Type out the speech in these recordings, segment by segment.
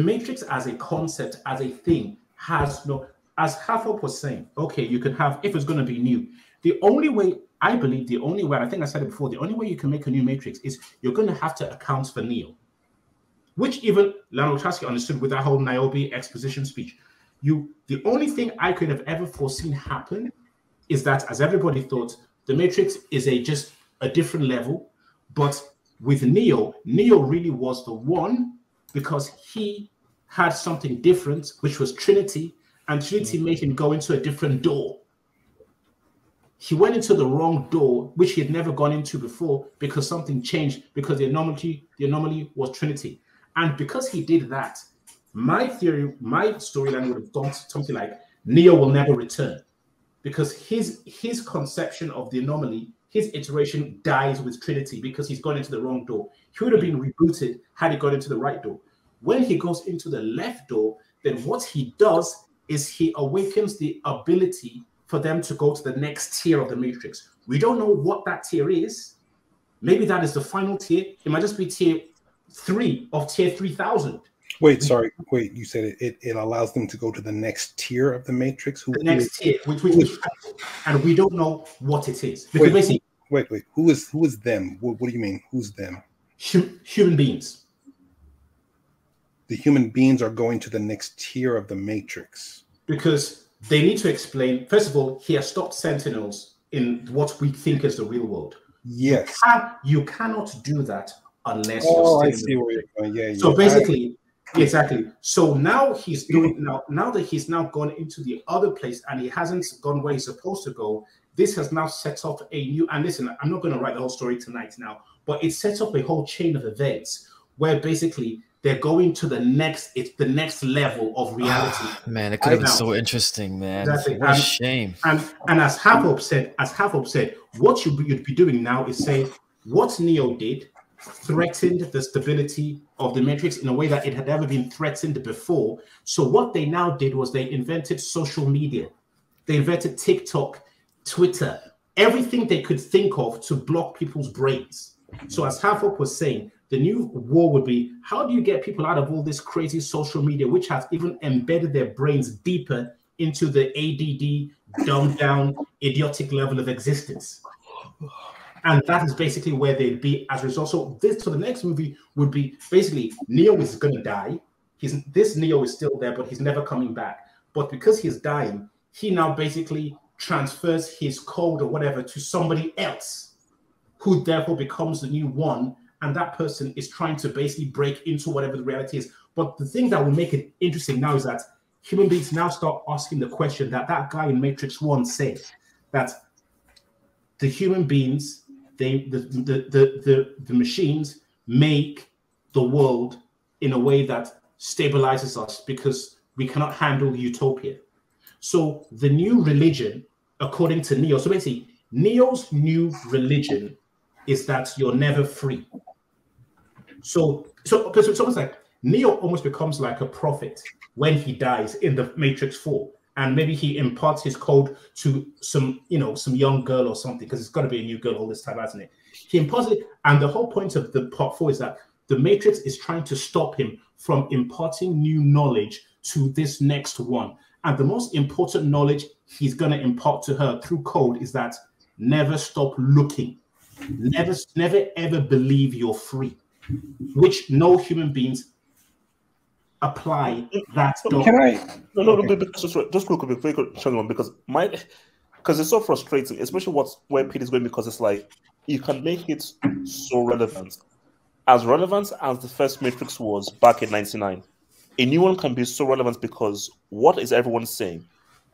The matrix as a concept, as a thing, has no. As Have Hope was saying, okay, you can have if it's going to be new. The only way I believe, the only way I think I said it before, the only way you can make a new Matrix is you're going to have to account for Neo, which even Lana Wachowski understood with that whole Niobe exposition speech. You, the only thing I could have ever foreseen happen is that, as everybody thought, the Matrix is a just a different level, but with Neo, Neo really was the one because he had something different, which was Trinity, and Trinity mm-hmm. made him go into a different door. He went into the wrong door, which he had never gone into before, because something changed. Because the anomaly, the anomaly was Trinity, and because he did that, my theory, my storyline would have gone to something like Neo will never return, because his his conception of the anomaly his iteration dies with Trinity because he's gone into the wrong door. He would have been rebooted had he gone into the right door. When he goes into the left door, then what he does is he awakens the ability for them to go to the next tier of the matrix. We don't know what that tier is. Maybe that is the final tier. It might just be tier three of tier 3000. Wait, sorry. Wait, you said it, it, it allows them to go to the next tier of the matrix. Who the next tier, which, which, and we don't know what it is. Because wait, basically, wait, wait. Who is who is them? What, what do you mean? Who's them? Human beings. The human beings are going to the next tier of the matrix. Because they need to explain. First of all, he has stopped sentinels in what we think is the real world. Yes. You, can, you cannot do that unless oh, you're I see where you're going. Yeah, so yeah. basically, Exactly. So now he's doing now. Now that he's now gone into the other place and he hasn't gone where he's supposed to go, this has now set up a new. And listen, I'm not going to write the whole story tonight now, but it sets up a whole chain of events where basically they're going to the next. It's the next level of reality. Ah, man, it could have been so interesting, man. Exactly. What and, a shame. And and as Have Hope said, as Have Hope said, what you you'd be doing now is say what Neo did threatened the stability of the matrix in a way that it had never been threatened before. So what they now did was they invented social media. They invented TikTok, Twitter, everything they could think of to block people's brains. So as Have Hope was saying, the new war would be how do you get people out of all this crazy social media, which has even embedded their brains deeper into the ADD, dumbed down, idiotic level of existence? and that is basically where they'd be as a result. So this, so the next movie would be basically Neo is going to die. He's this Neo is still there, but he's never coming back. But because he's dying, he now basically transfers his code or whatever to somebody else, who therefore becomes the new one, and that person is trying to basically break into whatever the reality is. But the thing that will make it interesting now is that human beings now start asking the question that that guy in Matrix One said that the human beings they the, the the the, the machines make the world in a way that stabilizes us because we cannot handle utopia. So the new religion, according to Neo, so basically Neo's new religion is that you're never free. So so because it's almost like Neo almost becomes like a prophet when he dies in the Matrix 4 and maybe he imparts his code to some, you know, some young girl or something, because it's got to be a new girl all this time, hasn't it? He imparts it, and the whole point of the part four is that the Matrix is trying to stop him from imparting new knowledge to this next one. And the most important knowledge he's going to impart to her through code is that never stop looking, never, never ever believe you're free, which no human beings apply that. Can I? No, no, okay. no. Just, just real quick, very quick, because my because it's so frustrating, especially what's where Pete is going because it's like you can make it so relevant, as relevant as the first Matrix was back in '99. A new one can be so relevant because what is everyone saying?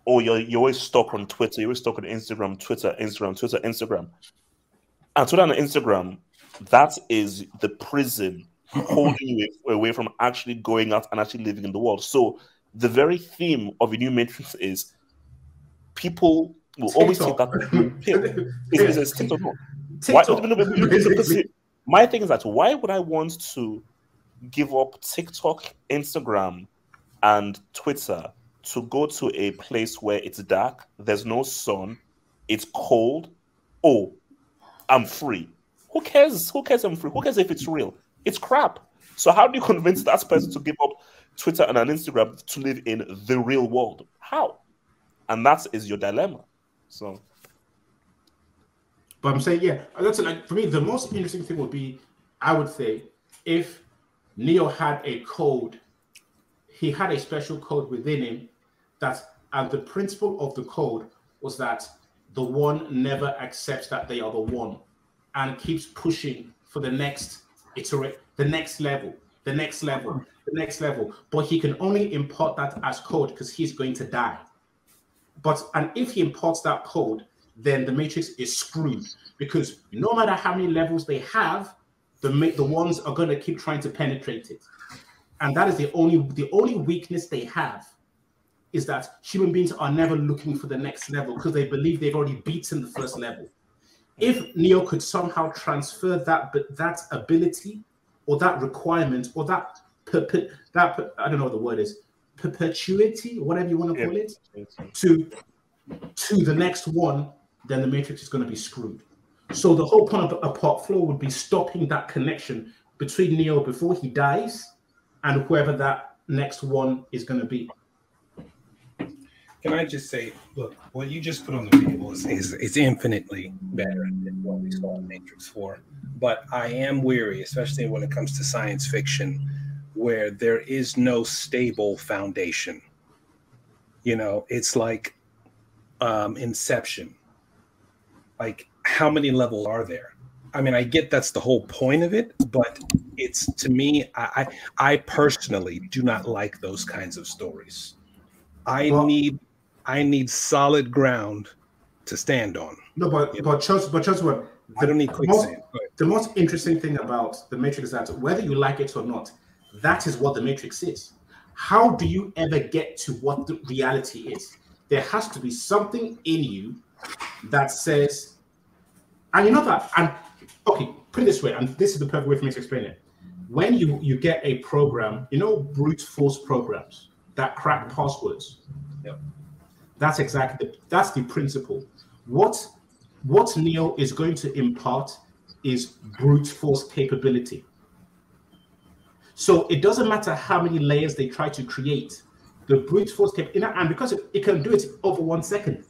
Oh, you're you're always stuck on Twitter, you're always stuck on Instagram, Twitter, Instagram, Twitter, Instagram, and Twitter and Instagram. That is the prison holding you away from actually going out and actually living in the world. So the very theme of a new matrix is people will TikTok. always take that Is, is, TikTok. Why, my thing is that why would I want to give up TikTok, Instagram, and Twitter to go to a place where it's dark, there's no sun, it's cold? Oh, I'm free. Who cares? Who cares I'm free? Who cares if it's real? It's crap. So how do you convince that person to give up Twitter and an Instagram to live in the real world. How? And that is your dilemma. So, but I'm saying, yeah, that's like for me. The most interesting thing would be, I would say, if Neo had a code, he had a special code within him that, and the principle of the code was that the one never accepts that they are the one and keeps pushing for the next iterate, the next level, the next level, the next level. But he can only import that as code because he's going to die. But and if he imports that code, then the matrix is screwed because no matter how many levels they have, the the ones are going to keep trying to penetrate it, and that is the only the only weakness they have is that human beings are never looking for the next level because they believe they've already beaten the first level. If Neo could somehow transfer that but that ability or that requirement or that that I don't know what the word is perpetuity, whatever you want to call it, to to the next one, then the matrix is going to be screwed. So the whole point of a part flow would be stopping that connection between Neo before he dies and whoever that next one is going to be. Can I just say, look, what you just put on the table is, is, is infinitely better than what we saw in Matrix 4. But I am weary, especially when it comes to science fiction, where there is no stable foundation. You know, it's like um, Inception. Like, how many levels are there? I mean, I get that's the whole point of it, but it's to me, I I personally do not like those kinds of stories. I well, need I need solid ground to stand on. No, but you but trust but trust what the, I don't need quicksand. Most, the most interesting thing about the Matrix is that whether you like it or not, that is what the Matrix is. How do you ever get to what the reality is? There has to be something in you that says, and you know that, and okay, put it this way, and this is the perfect way for me to explain it. When you you get a program, you know, brute force programs that crack passwords. Yep. That's exactly the, that's the principle. What what Neo is going to impart is brute force capability. So it doesn't matter how many layers they try to create, the brute force cap, and because it, it can do it over one second.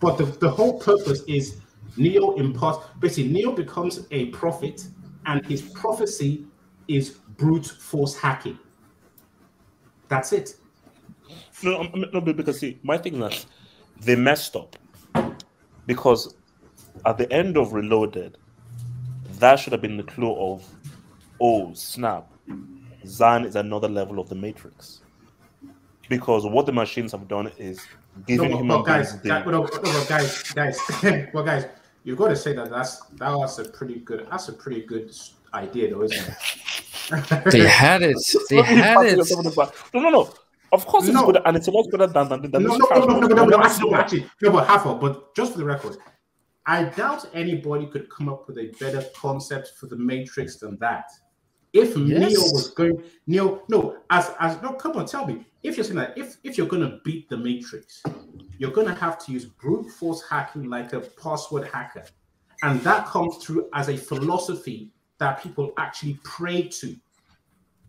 But the, the whole purpose is Neo imparts basically Neo becomes a prophet, and his prophecy is brute force hacking. That's it. No, no, because see, my thing is they messed up because at the end of Reloaded, that should have been the clue of, oh snap, Zion is another level of the Matrix. Because what the machines have done is giving no, human guys, guys, no, no, guys, guys, well, guys, you've got to say that that's that was a pretty good. That's a pretty good idea, though, isn't it? they had it. They had it. No, no, no. Of course, it's no. good, and it's a lot better than than, than no, no, no, no, no, no, no, actually, no, actually, no, but half of, but just for the record, I doubt anybody could come up with a better concept for the Matrix than that. If yes. Neo was going, Neo, no, as as no, come on, tell me, if you're saying that, if if you're gonna beat the Matrix, you're gonna have to use brute force hacking like a password hacker, and that comes through as a philosophy that people actually pray to.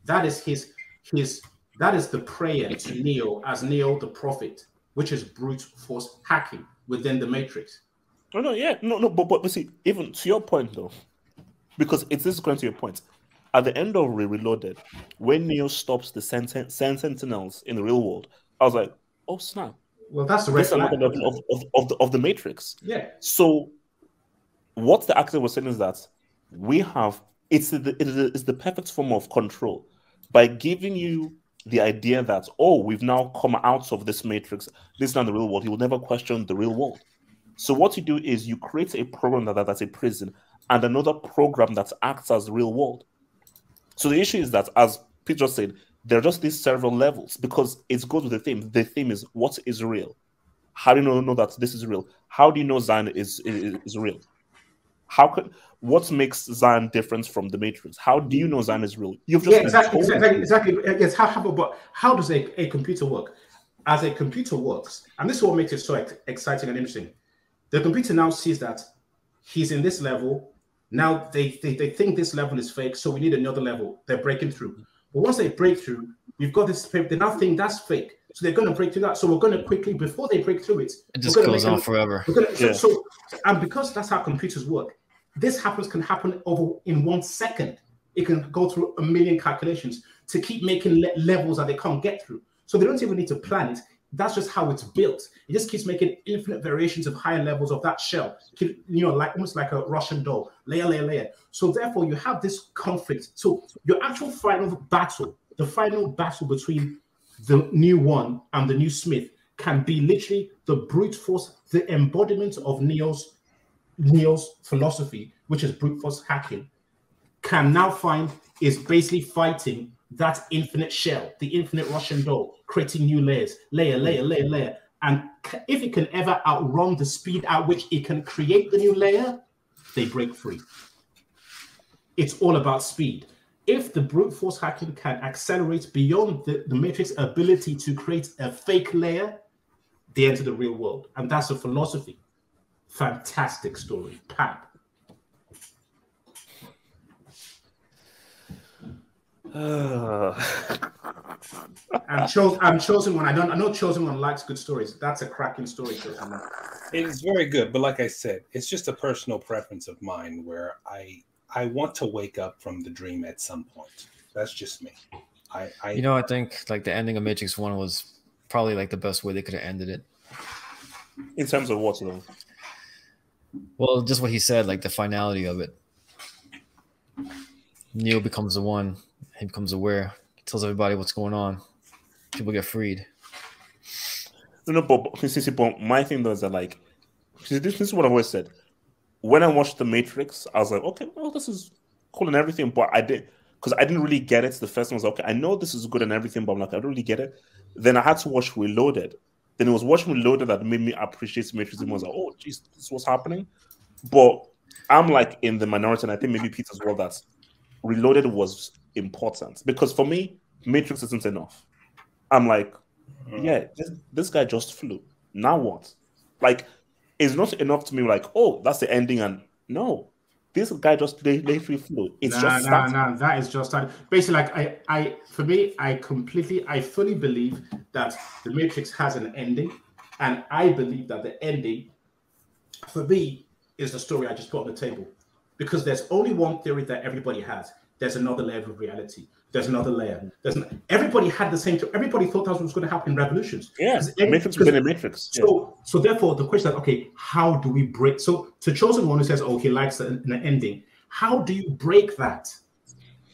That is his his that is the prayer to Neo as Neo the prophet, which is brute force hacking within the matrix. No, no, yeah, no, no, but, but, but see, even to your point though, because it's this going to your point. At the end of Re Reloaded, when Neo stops the Sent- Sentinels in the real world, I was like, oh snap. Well, that's the rest of, of, of, of, the, of the Matrix. Yeah. So, what the actor was saying is that we have it's the, it's the perfect form of control by giving you the idea that oh we've now come out of this matrix this is not the real world. He will never question the real world. So what you do is you create a program that, that's a prison and another program that acts as real world. So the issue is that as peter said there are just these several levels because it goes with the theme. The theme is what is real? How do you know, that this is real? How do you know zion is, is, is real how could what makes Zion different from the Matrix? How do you know Zion is real? You've just yeah, exactly, exactly, exactly. Yes, how, how, but how does a, a computer work? As a computer works, and this is what makes it so exciting and interesting. The computer now sees that he's in this level. Now they, they, they think this level is fake, so we need another level. They're breaking through. But once they break through, you've got this. They now think that's fake, so they're going to break through that. So we're going to quickly before they break through it. It just goes on a- forever. gonna, so, so, and because that's how computers work, this happens can happen over in one second. It can go through a million calculations to keep making le- levels that they can't get through. So they don't even need to plan it. That's just how it's built. It just keeps making infinite variations of higher levels of that shell. You know, like almost like a Russian doll, layer, layer, layer. So therefore, you have this conflict. So your actual final battle, the final battle between the new one and the new Smith can be literally the brute force, the embodiment of Neo's Neo's philosophy, which is brute force hacking, can now find is basically fighting that infinite shell, the infinite Russian doll, creating new layers, layer, layer, layer, layer. And if it can ever outrun the speed at which it can create the new layer, they break free. It's all about speed. If the brute force hacking can accelerate beyond the, the matrix ability to create a fake layer, they enter the real world. And that's a philosophy. Fantastic story. Pap. I'm, cho- I'm chosen one. I don't. I know chosen one likes good stories. That's a cracking story. Chosen one. It is very good, but like I said, it's just a personal preference of mine where I I want to wake up from the dream at some point. That's just me. I, I You know, I think like the ending of Matrix One was probably like the best way they could have ended it. In terms of what though? Well, just what he said, like the finality of it. Neo becomes the one. He becomes aware. Tells everybody what's going on. People get freed. No, but, but, see, see, but my thing though is that like, see, this, this is what I've always said. When I watched The Matrix, I was like, okay, well, this is cool and everything, but I did because I didn't really get it. The first one was okay, I know this is good and everything, but I'm like, I don't really get it. Then I had to watch Reloaded. Then it was watching Reloaded that made me appreciate Matrix. And I was like, oh, geez, this was happening. But I'm like in the minority, and I think maybe Pete as well. That Reloaded was important because for me, Matrix isn't enough. I'm like, mm. yeah, this, this guy just flew. Now what? Like, it's not enough to me. Like, oh, that's the ending, and no, this guy just la- literally flew. It's nah, just nah, nah. That is just started. Basically, like I, I, for me, I completely, I fully believe that the Matrix has an ending, and I believe that the ending, for me, is the story I just put on the table, because there's only one theory that everybody has. There's another layer of reality. There's another layer. There's an, everybody had the same. Everybody thought that was going to happen in revolutions. Yeah, every- Matrix within a Matrix. Yeah. so, so therefore, the question is, okay, how do we break? So, to chosen one who says, oh, he likes an, an ending, how do you break that?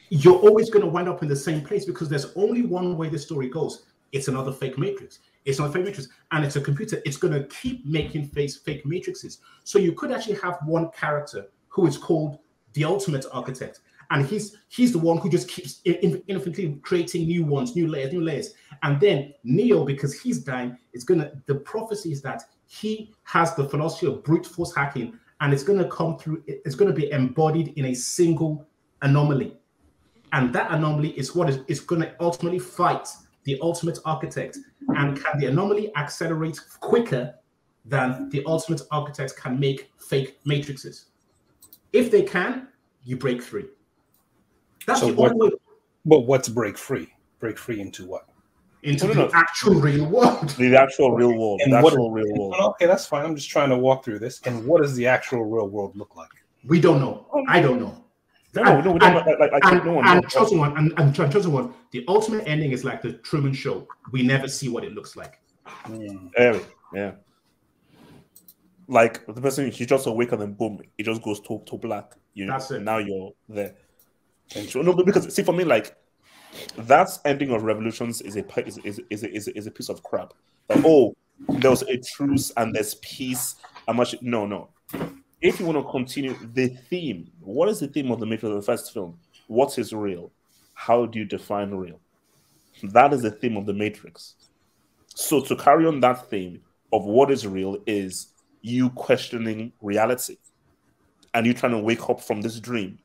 You're always going to wind up in the same place because there's only one way the story goes. It's another fake matrix. It's not a fake matrix, and it's a computer. It's going to keep making face fake matrices. So you could actually have one character who is called the ultimate architect, and he's he's the one who just keeps in- in- infinitely creating new ones, new layers, new layers. And then Neo, because he's dying, is gonna. The prophecy is that he has the philosophy of brute force hacking, and it's gonna come through. It's gonna be embodied in a single anomaly, and that anomaly is what is, is gonna ultimately fight the ultimate architect. And can the anomaly accelerate quicker than the ultimate architect can make fake matrices? If they can, you break free. That's So the what- only way but what's break free? Break free into what? into No, no, the no. actual real world. the actual real world. And the what- actual real world. Okay, that's fine. I'm just trying to walk through this. And what does the actual real world look like? We don't know. I don't know. No, no, no, we don't. Like, like, like, And, no one. and knows. chosen one, and, and chosen one. The ultimate ending is like the Truman Show. We never see what it looks like. Hmm. Yeah, yeah. Like the person, you just awake and then boom, it just goes to, to black. You That's it. now you're there. No, because see, for me, like that ending of Revolutions is a is is is is a, is a piece of crap. Like, oh, there was a truce and there's peace. And much no, no. If you want to continue the theme, what is the theme of the Matrix of the first film? What is real? How do you define real? That is the theme of the Matrix. So to carry on that theme of what is real is you questioning reality and you trying to wake up from this dream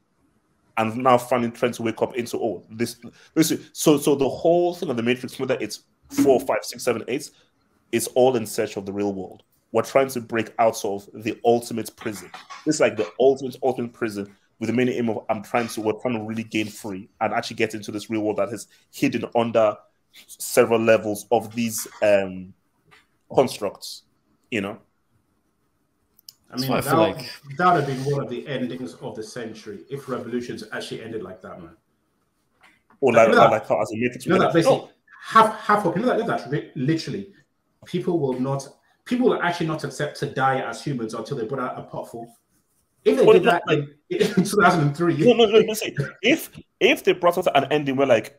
and now finally trying to wake up into oh this so so the whole thing of the matrix whether it's four five six seven eight is all in search of the real world we're trying to break out of the ultimate prison this is like the ultimate ultimate prison with the main aim of I'm trying to we're trying to really gain free and actually get into this real world that is hidden under several levels of these um constructs, you know. I mean, why I that, feel like- that would have been one of the endings of the century if revolutions actually ended like that, man. Or like, You that- like as a matrix. You know that No, basically half half of you know that, you know that literally people will not people will actually not accept to die as humans until they put out a potful. If they Well, did no, that in, in 2003, no, no, no, no. See, if if they brought us an ending where like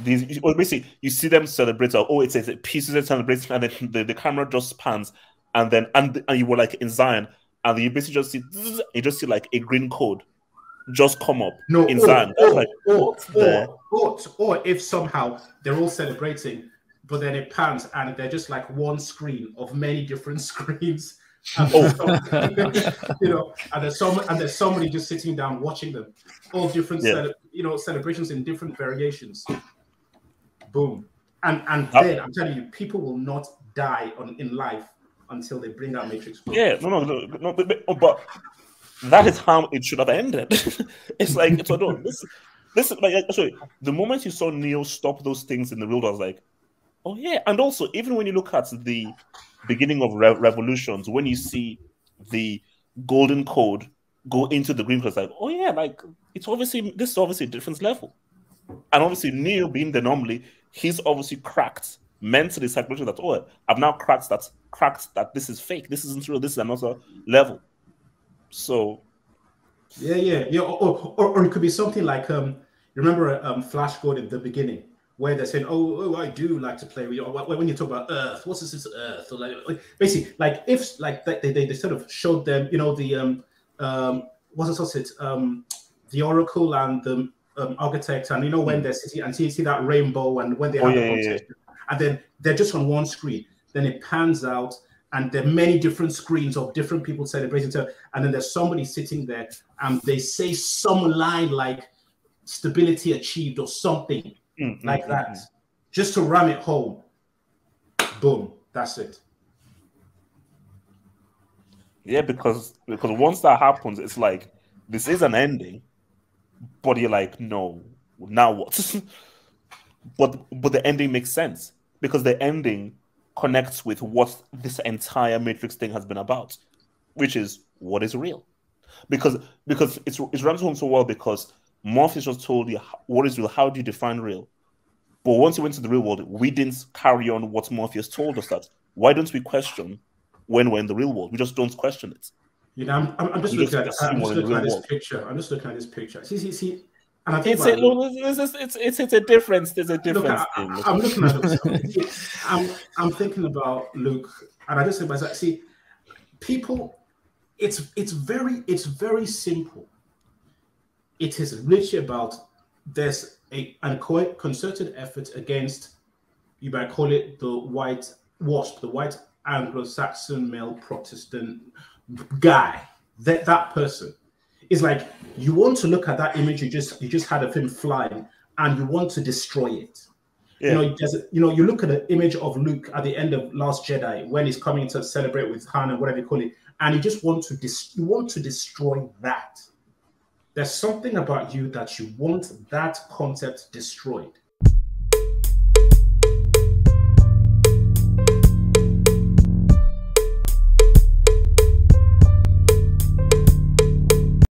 these, well, basically you see them celebrate, like, oh, it's a pieces of celebration, and then the, the camera just pans, and then and and you were like in Zion, and you basically just see you just see like a green code just come up no, in or, Zion. or, like or, or, or, or if somehow they're all celebrating, but then it pans and they're just like one screen of many different screens. And Oh. there's you know, and there's some and there's somebody just sitting down watching them, all different, Yeah. cele- you know, celebrations in different variations. Boom, and and then I'm telling you, people will not die on in life until they bring out Matrix. Yeah, no, no, no, no but, but, oh, but that is how it should have ended. it's like so no, this, this is like uh, sorry. The moment you saw Neo stop those things in the world, I was like, oh yeah. And also, even when you look at the beginning of re- revolutions, when you see the golden code go into the green code, like, oh yeah, like it's obviously this is obviously a different level. And obviously, Neo being the anomaly, he's obviously cracked mentally, psychologically that oh, I've now cracked that cracked that this is fake, this isn't real, this is another level. So Yeah, yeah, yeah. Or, or, or it could be something like um, you remember um, Flash Gordon at the beginning where they're saying, "Oh, oh I do like to play with you." When you talk about Earth, what's this is Earth? Or like, basically, like if like they, they, they sort of showed them, you know, the um um what's it, it um the Oracle and the um, architect, and you know when they're sitting and see, see that rainbow and when they Oh, have yeah, the yeah, and then they're just on one screen. Then it pans out, and there are many different screens of different people celebrating. So, and then there's somebody sitting there, and they say some line like "stability achieved" or something mm, mm, like mm, that, mm. just to ram it home. Boom, that's it. Yeah, because because once that happens, it's like this is an ending, but you're like, no, now what? but but the ending makes sense because the ending connects with what this entire Matrix thing has been about, which is what is real. Because because it's it runs home so well because Morpheus just told you what is real. How do you define real? But once you went to the real world, we didn't carry on what Morpheus told us. That why don't we question when we're in the real world? We just don't question it. You know, I'm, I'm, just looking just at I'm just we're in the looking at this world. picture. I'm just looking at this picture. See, see, see, and I think It's a, it's, it's, it's, it's, it's a difference. There's a Look, difference. I, am looking at it. I'm, I'm thinking about Luke, and I just think myself, see, people, it's it's very it's very simple. It is literally about there's a a concerted effort against you might call it the white wasp, the white Anglo-Saxon male Protestant guy. That that person is like you want to look at that image you just you just had of him flying, and you want to destroy it. Yeah. You know, there's a, you know, you look at the image of Luke at the end of Last Jedi when he's coming to celebrate with Han and whatever you call it, and you just want to dis- you want to destroy that. There's something about you that you want that concept destroyed.